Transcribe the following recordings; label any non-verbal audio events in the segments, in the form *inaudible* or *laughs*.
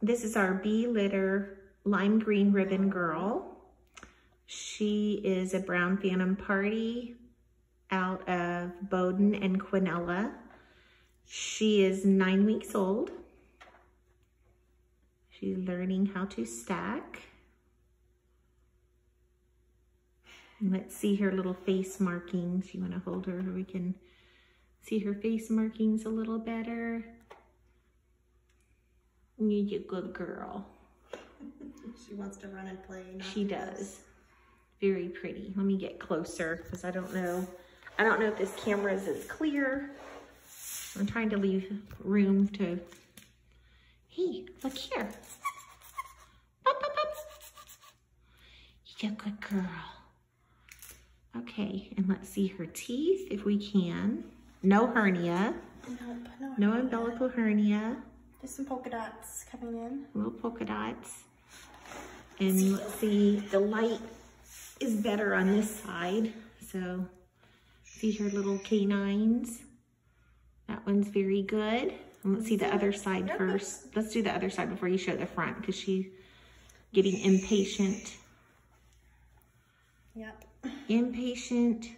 this is our bee litter lime green ribbon girl. She is a brown phantom parti out of Bohdan and Quinella. She is nine weeks old. She's learning how to stack. Let's see her little face markings. You want to hold her so we can see her face markings a little better. You're a good girl. she wants to run and play. She does. Very pretty. Let me get closer because I don't know. I don't know if this camera is as clear. I'm trying to leave room to, hey, look here. Pop, pop, pop. You're a good girl. Okay, and let's see her teeth if we can. No hernia. Nope, no, No umbilical hernia. There's some polka dots coming in. Little polka dots. And let's see, the light is better on this side. So see her little canines. That one's very good. And let's see the other side first. Let's do the other side before you show the front because she's getting impatient. Yep. Impatient.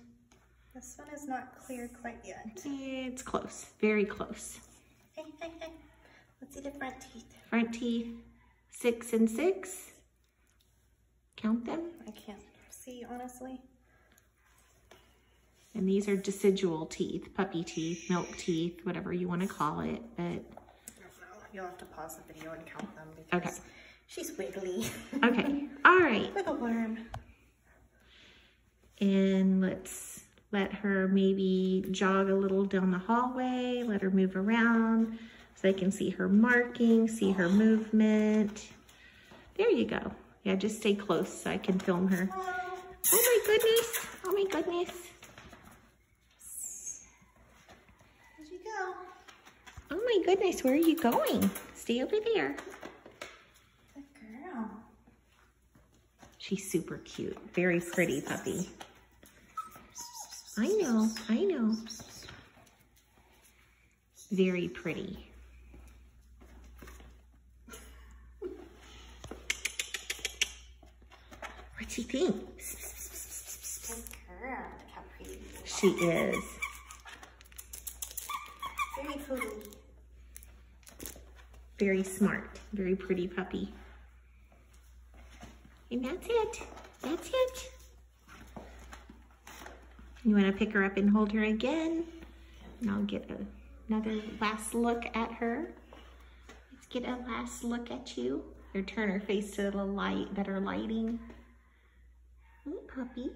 This one is not clear quite yet. It's close, very close. Hey, hey, hey. Let's see the front teeth. Front teeth, six and six. Count them. I can't see, honestly. And these are decidual teeth, puppy teeth, milk teeth, whatever you want to call it. But I don't know. You'll have to pause the video and count them because Okay. she's wiggly. *laughs* okay, all right. like a worm. And let's let her maybe jog a little down the hallway, let her move around so they can see her marking, see her movement. There you go. Yeah, just stay close so I can film her. Oh my goodness. Oh my goodness. Here you go. Oh my goodness, where are you going? Stay over there. Good girl. She's super cute. Very pretty puppy. I know, I know. Very pretty. She think? Good girl. Look how pretty. She is. Very foodie. Very smart. Very pretty puppy. And that's it. That's it. You want to pick her up and hold her again? And I'll get a, another last look at her. Let's get a last look at you. Or turn her face to the light, better lighting. Hey, puppy.